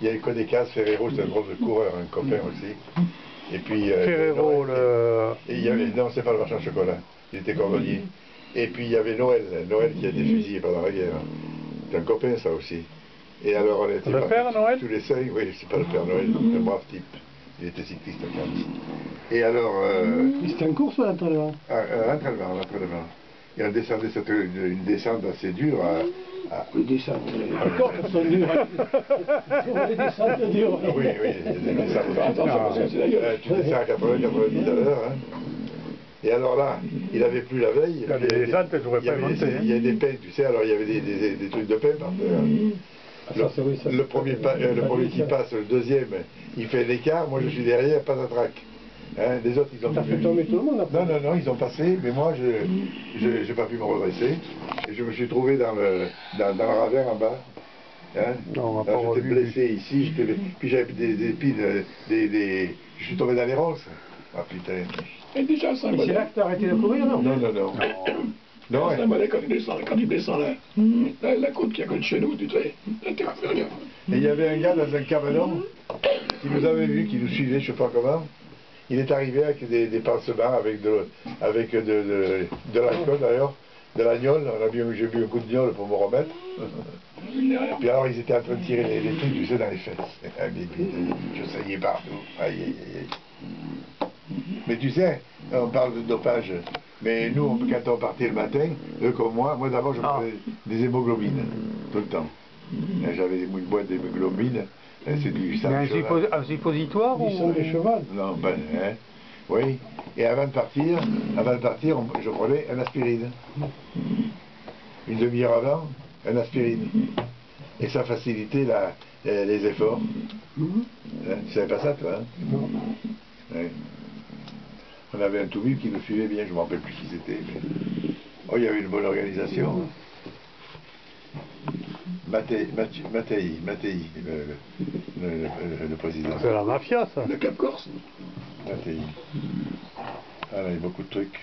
il y avait Codecas, Ferrero, c'était un gros coureur, un copain aussi. Et puis. euh, Ferrero, Noël, le... Et il y avait, non, c'est pas le marchand de chocolat, il était cordonnier. Et puis il y avait Noël, Noël qui a été fusillé pendant la guerre. C'est un copain ça aussi. Et alors on était Le Père Noël Tous les cinq, oui, c'est pas le Père Noël, un brave type. Il était cycliste en Cannes. Et alors, euh, C'était en course ou à, à l'entraînement, à l'entraînement. Et on descendait cette, une, une descente assez dure à, à- Les descentes. Encore, elles sont dures. Les descentes dures. Oui, oui, il y a des descentes. Euh, tu descends à 80, 90 à l'heure. Hein. Et alors là, il avait plu la veille. Il y a des descentes, je pourrais il y pas avait des- hein. Il y a des pains, tu sais, alors il y avait des, des, des trucs de pain par terre. Ah, ça, c'est oui, ça, Le premier, pas- euh, le premier qui passe, le deuxième, il fait l'écart, moi je suis derrière, pas de trac. Hein, les autres, ils ont T'as fait tomber tout le monde après. Non, non, non, ils ont passé, mais moi, je n'ai pas pu me redresser. Et je me suis trouvé dans le, dans, dans le ravin en bas. Hein. Non, J'étais blessé ici, puis j'avais des, des épines, euh, des, des... je suis tombé dans les ronces. Ah putain. Et déjà, ça c'est là que t'as arrêté de courir, non Non, non, non. Non, Ça ouais. quand il descend, quand il descend là, la, la côte qui est à côté de chez nous, tu sais, rien. Et il y avait un gars dans un cabanon qui nous avait vu, qui nous suivait, je sais pas comment. Il est arrivé avec des, des pansements, avec de, avec de, de, de l'alcool d'ailleurs, de l'agnole. J'ai bu un coup de gnôle pour me remettre. Puis alors ils étaient en train de tirer les, les trucs, tu sais, dans les fesses. Ah, je saillais partout. Aïe, aïe, aïe, aïe. Mais tu sais, on parle de dopage. Mais nous, on- quand on partait le matin, eux comme moi, moi d'abord je Ah. prenais des hémoglobines, tout le temps. J'avais une boîte d'hémoglobine, et c'est du sang un, de cheval. suppo- un suppositoire Ils sont ou... Non, ben, hein, oui. Et avant de partir, avant de partir, on- je prenais un aspirine. Une demi-heure avant, un aspirine. Et ça facilitait la, euh, les efforts. Hein, Tu savais pas ça, toi hein Non. Ouais. On avait un toubib qui nous suivait bien, je ne me rappelle plus qui c'était. Mais... Oh, il y avait une bonne organisation. Mattei, Mattei, Mattei, Mattei, le, le, le- le- le président. C'est la mafia, ça. Le Cap Corse? Mattei. Ah, là, il y a beaucoup de trucs.